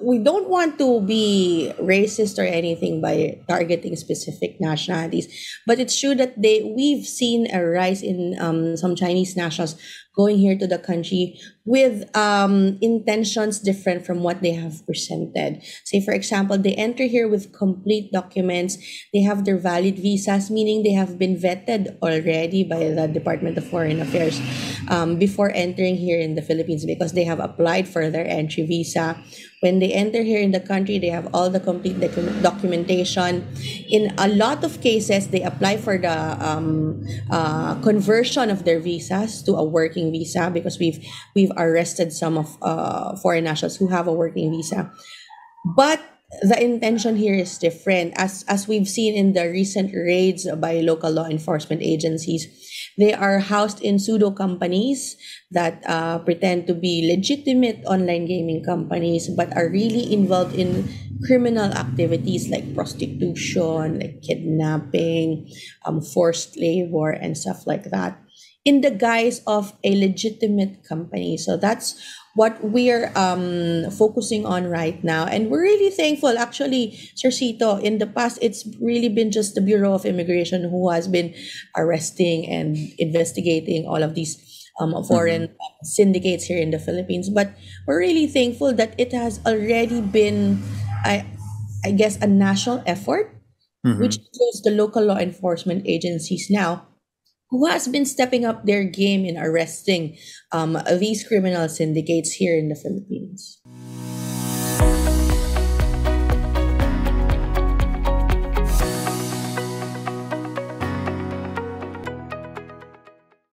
we don't want to be racist or anything by targeting specific nationalities, but it's true that they we've seen a rise in um, some Chinese nationals going here to the country with um, intentions different from what they have presented. Say, for example, they enter here with complete documents. They have their valid visas, meaning they have been vetted already by the Department of Foreign Affairs um, before entering here in the Philippines because they have applied for their entry visa when they enter here in the country, they have all the complete docu- documentation. In a lot of cases, they apply for the um, uh, conversion of their visas to a working visa because we've we've arrested some of uh, foreign nationals who have a working visa. But the intention here is different as as we've seen in the recent raids by local law enforcement agencies they are housed in pseudo companies that uh, pretend to be legitimate online gaming companies but are really involved in criminal activities like prostitution like kidnapping um, forced labor and stuff like that in the guise of a legitimate company so that's what we're um, focusing on right now. And we're really thankful. Actually, Sir Cito, in the past, it's really been just the Bureau of Immigration who has been arresting and investigating all of these um, foreign mm-hmm. syndicates here in the Philippines. But we're really thankful that it has already been, I, I guess, a national effort, mm-hmm. which includes the local law enforcement agencies now who has been stepping up their game in arresting um, these criminal syndicates here in the Philippines.